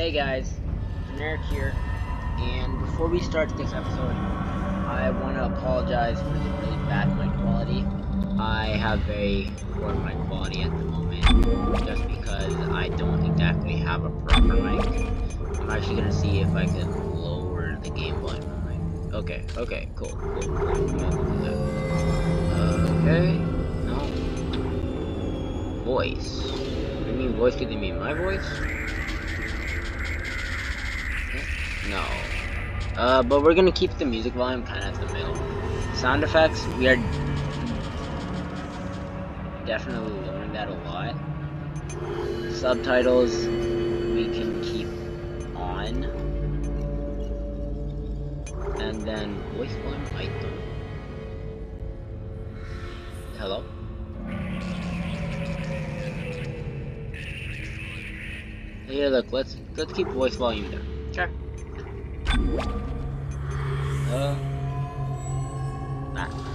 Hey guys, Generic here, and before we start this episode, I want to apologize for the really bad mic quality. I have very poor mic quality at the moment, just because I don't exactly have a proper mic. I'm actually gonna see if I can lower the game volume. Okay, okay, cool, cool, cool. Okay, no. Voice. What you mean voice? Do they mean my voice? No. Uh, but we're gonna keep the music volume kind of at the middle. Sound effects, we are definitely lowering that a lot. Subtitles, we can keep on. And then voice volume, I don't. Hello? Here, look, let's let's keep voice volume down. Sure. Uh, ah.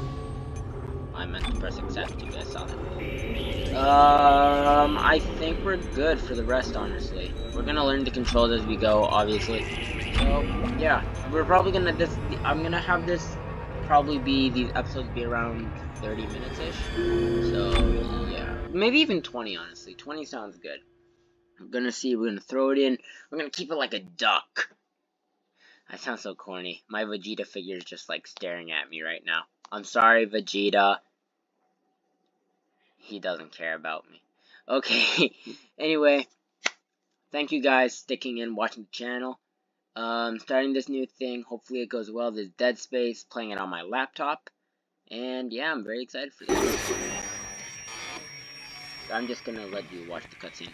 I meant to press accept. You guys saw that. Um, I think we're good for the rest. Honestly, we're gonna learn to control as we go. Obviously. So yeah, we're probably gonna this. I'm gonna have this probably be these episodes be around 30 minutes ish. So yeah, maybe even 20. Honestly, 20 sounds good. I'm gonna see. We're gonna throw it in. We're gonna keep it like a duck. I sound so corny. My Vegeta figure is just like staring at me right now. I'm sorry, Vegeta. He doesn't care about me. Okay. anyway, thank you guys sticking in, watching the channel. Um, starting this new thing. Hopefully it goes well. This Dead Space, playing it on my laptop. And yeah, I'm very excited for this. I'm just gonna let you watch the cutscene.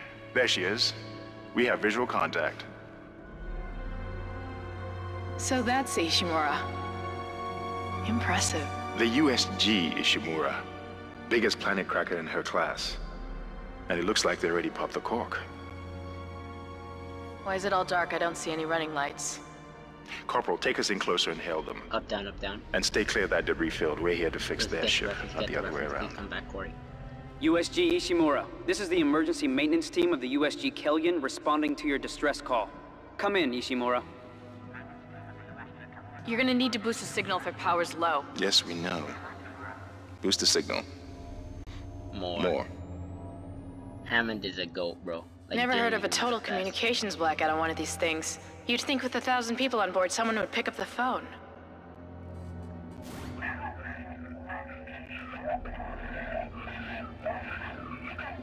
There she is. We have visual contact. So that's Ishimura. Impressive. The USG Ishimura. Biggest planet cracker in her class. And it looks like they already popped the cork. Why is it all dark? I don't see any running lights. Corporal, take us in closer and hail them. Up, down, up, down. And stay clear of that debris field. We're here to fix Let's their ship, reference, not the other way around. Please come back, Corey. USG Ishimura, this is the emergency maintenance team of the USG Kellion responding to your distress call. Come in, Ishimura. You're gonna need to boost the signal if it power's low. Yes, we know. Boost the signal. More. More. Hammond is a goat, bro. Like, Never heard of a total communications blackout on one of these things. You'd think with a thousand people on board, someone would pick up the phone.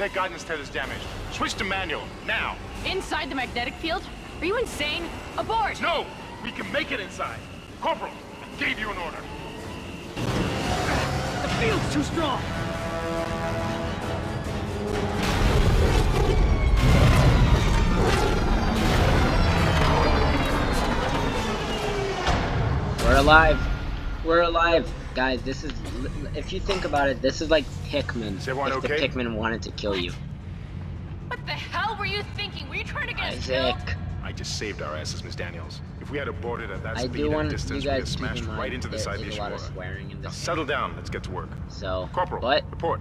Their guidance tether's damaged. Switch to manual, now. Inside the magnetic field? Are you insane? Abort! No! We can make it inside. Corporal, I gave you an order. The field's too strong! We're alive. We're alive. Guys, this is, if you think about it, this is like Pikmin. Is everyone if okay? the Pikmin wanted to kill you. What the hell were you thinking? Were you trying to get us Isaac. killed? I just saved our asses, Miss Daniels. If we had aborted at that I speed do and want distance, we'd have smashed right into the side of the a Ishimura. swearing in Now this settle down. Let's get to work. So, Corporal, but report.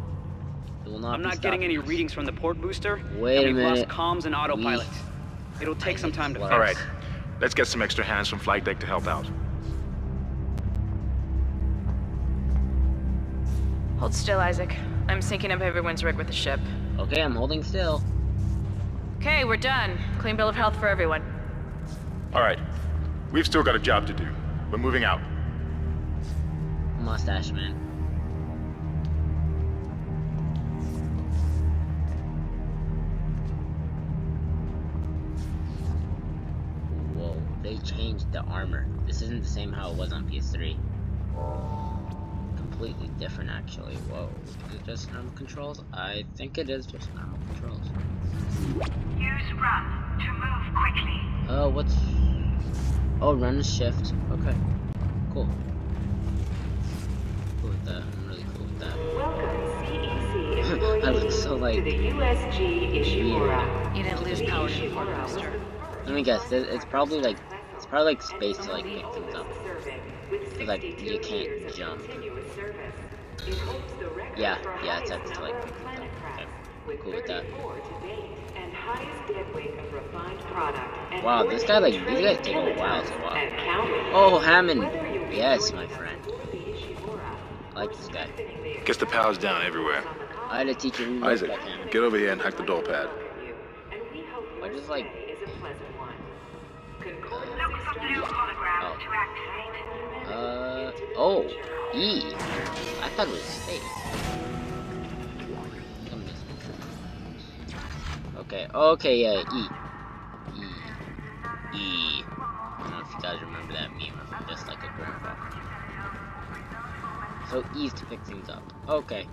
it will not I'm not getting any us. readings from the port booster. Wait and a we've minute. lost comms and autopilot. It'll take some time to Isaac fix. All right. Let's get some extra hands from flight deck to help out. Hold still, Isaac. I'm syncing up everyone's rig with the ship. Okay, I'm holding still. Okay, we're done. Clean bill of health for everyone. All right. We've still got a job to do. We're moving out. Mustache man. Whoa, they changed the armor. This isn't the same how it was on PS3. Completely different actually. Whoa. Is it just normal controls? I think it is just normal controls. Use run to move quickly. Oh, what's... Oh, run is shift. Okay. Cool. Cool with that. I'm really cool with that. Welcome, CEC I look employees, so like... to the USG Ishimura. You didn't lose power to the port Ishimura booster. was the first Let me guess. It's probably like... Probably like space to like pick things up. Cause, like, you can't jump. continuous service. It holds the record Yeah, yeah, it's up to, like, pick things planet up. Okay, cool with that. 34 to date, and highest dead weight of refined product, Wow, this guy, like, 14 these guys take a while to walk. Oh, Hammond. Yes, my friend. or the Ishimura, I like this guy. Guess the power's down everywhere. I had a teacher who Isaac, get over here and hack the door pad. you, and we hope I just, like- Oh. Uh, oh, E. I thought it was space. Let me just- Okay, okay, yeah, E. E. E. I don't know if you guys remember that meme from just like a grandpa. So E's to pick things up. Okay.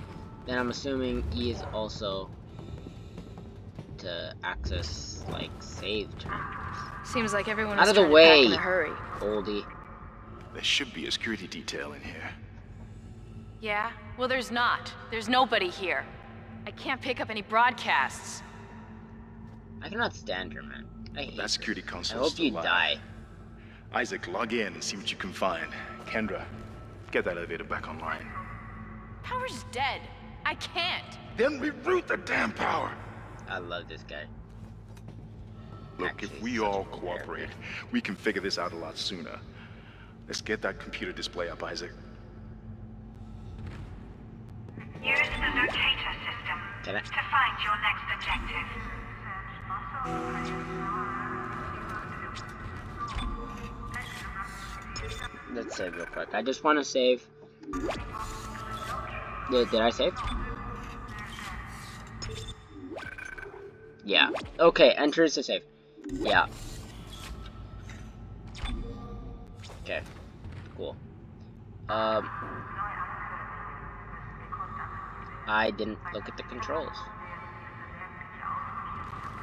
Then I'm assuming E is also to access like save. Seems like everyone Out of the trying to pack in way. a hurry. Oldie. There should be a security detail in here. Yeah? Well, there's not. There's nobody here. I can't pick up any broadcasts. I cannot stand her, man. I hate That her. security I console hope still you live. die. Isaac, log in and see what you can find. Kendra, get that elevator back online. Power's dead. I can't. Then reroute the damn power. I love this guy. Look, if we all cooperate, we can figure this out a lot sooner. Let's get that computer display up, Isaac. Use the locator system to find your next objective. Let's save real quick. I just want to save. Did, did I save? Yeah. Okay, enter to save. Yeah. Okay. Cool. Um. I didn't look at the controls.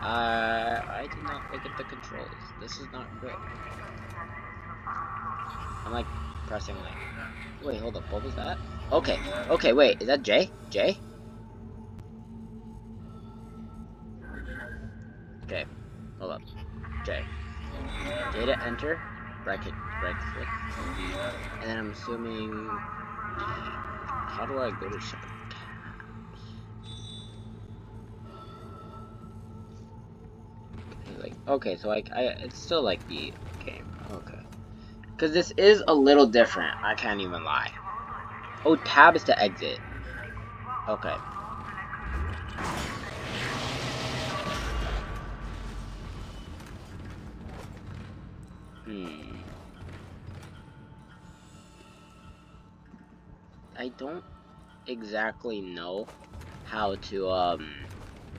Uh, I did not look at the controls. This is not great. I'm like pressing like. Wait, hold up. What was that? Okay. Okay. Wait. Is that Jay? Jay? Okay. J to enter. Bracket. Bracket. And then I'm assuming. How do I go to tabs? Like, okay, so like, I it's still like the game. Okay. Because this is a little different. I can't even lie. Oh, tab is to exit. Okay. Hmm. I don't exactly know how to um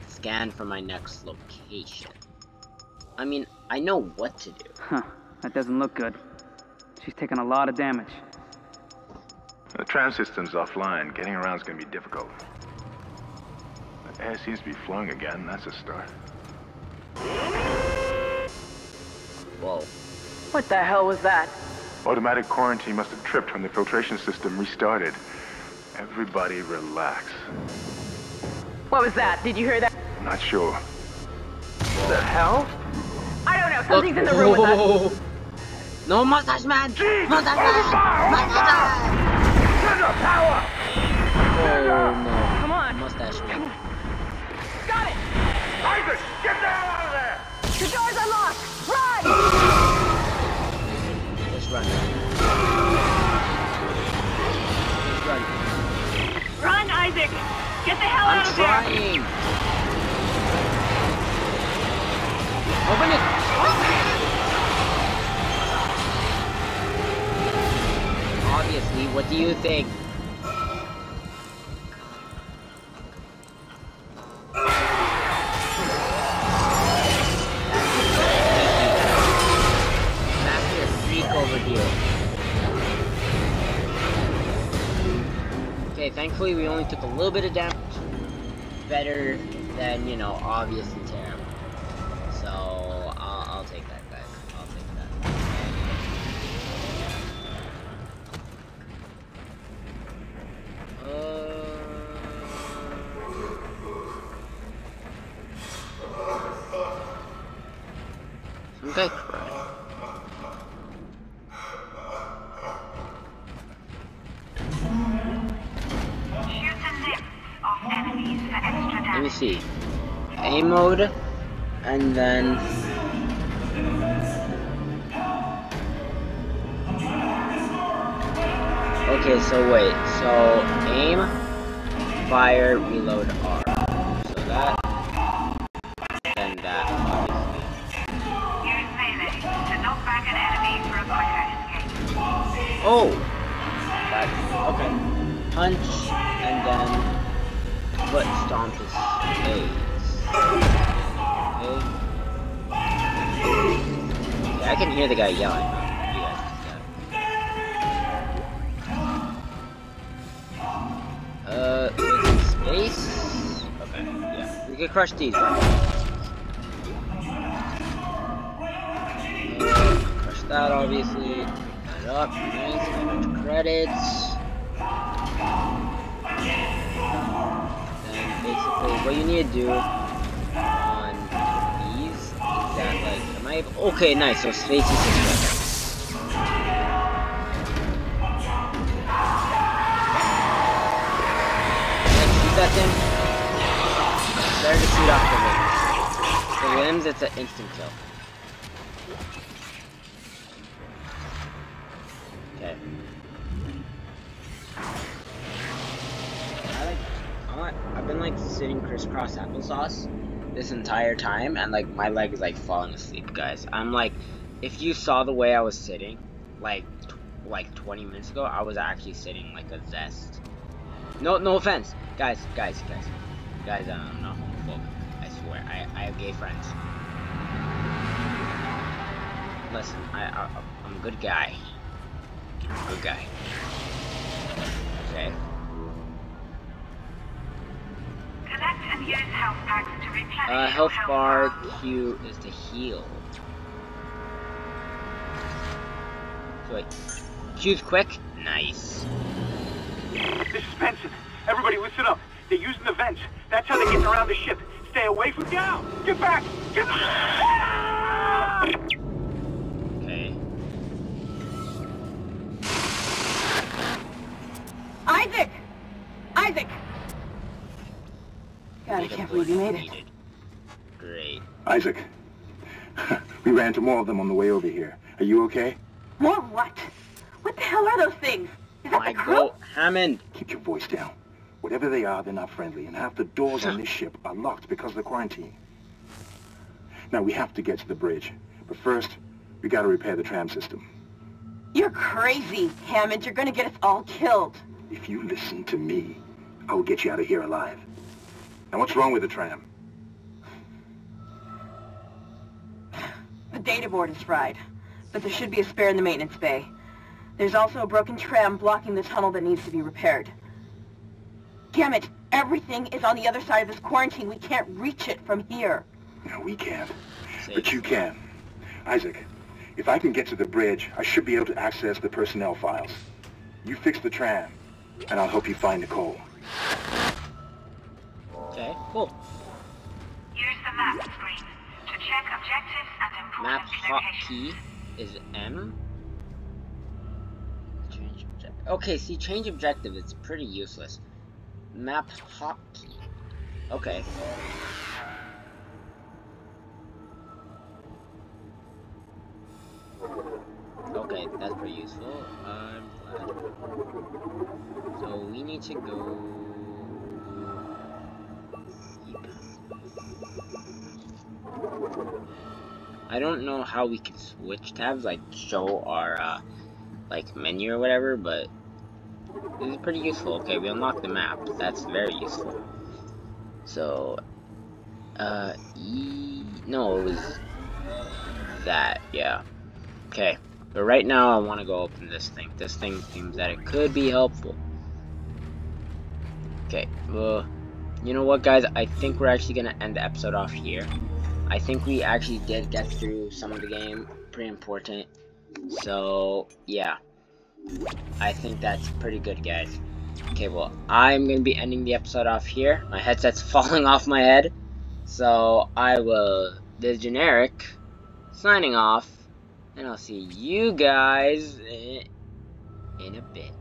scan for my next location. I mean, I know what to do. Huh. That doesn't look good. She's taken a lot of damage. The tram system's offline. Getting around's gonna be difficult. The air seems to be flowing again. That's a start. Whoa. What the hell was that? Automatic quarantine must have tripped when the filtration system restarted. Everybody relax. What was that? Did you hear that? I'm not sure. What the hell? I don't know. Something's in the room with us. Whoa. No mustache man! Mustache man! Mustache man! Oh no. Come on. Mustache run. Run. Run, Isaac! Get the hell I'm out of there! I'm trying. Open it. Obviously, what do you think? Only took a little bit of damage. Better than, you know, obviously terrible. So, I'll, I'll take that, guys. I'll take that. Uh... Okay. See. A mode, and then Okay, so wait. So aim, fire, reload R. So that, that, obviously. Use melee to knock back an enemy for a quicker escape. Oh! That, okay. Punch, and then foot stomp his face. Okay. Yeah, I can hear the guy yelling. You can Uh, space? Okay, yeah. We could crush these, right? Uh, crush that, obviously. Up, nice. Credits. Basically, what you need to do on these is that, like, am I... Okay, nice, so space is just shoot that thing. Better to shoot off the limbs. The limbs, it's an instant kill. Okay. Want, I've been like sitting crisscross applesauce this entire time, and like my leg is like falling asleep, guys. I'm like, if you saw the way I was sitting, like, like 20 minutes ago, I was actually sitting like a zest. No, no offense, guys, guys, guys, guys. I'm not homophobic. I swear, I, I have gay friends. Listen, I, I I'm a good guy. Good guy. Okay. Uh, health bar. Q is to heal. So wait, Q's quick. Nice. This is Benson. Everybody listen up. They're using the vents. That's how they're getting around the ship. Stay away from down. Get back. Get back. God, I can't believe you made it. Great. Isaac, we ran into more of them on the way over here. Are you okay? More what? What the hell are those things? Is that My the crew? goat, Hammond. Keep your voice down. Whatever they are, they're not friendly, and half the doors on this ship are locked because of the quarantine. Now, we have to get to the bridge. But first, we gotta repair the tram system. You're crazy, Hammond. You're gonna get us all killed. If you listen to me, I will get you out of here alive. Now, what's wrong with the tram? The data board is fried, but there should be a spare in the maintenance bay. There's also a broken tram blocking the tunnel that needs to be repaired. Damn it! Everything is on the other side of this quarantine. We can't reach it from here. No, we can't. But you can. Isaac, if I can get to the bridge, I should be able to access the personnel files. You fix the tram, and I'll help you find Nicole. Okay, cool. Use the map screen to check objectives and important Map locations. hotkey is M. Change objective. Okay, see, change objective is pretty useless. Map hotkey. Okay. Okay, that's pretty useful. I'm glad. So we need to go. I don't know how we can switch tabs, like show our uh, like menu or whatever, but this is pretty useful. Okay, we unlocked the map. That's very useful. So, uh, e no, it was that. Yeah. Okay. But right now, I want to go open this thing. This thing seems that it could be helpful. Okay. Well, you know what, guys? I think we're actually gonna end the episode off here. I think we actually did get through some of the game. Pretty important. So, yeah. I think that's pretty good, guys. Okay, well, I'm going to be ending the episode off here. My headset's falling off my head. So, I will... The generic signing off. And I'll see you guys in a bit.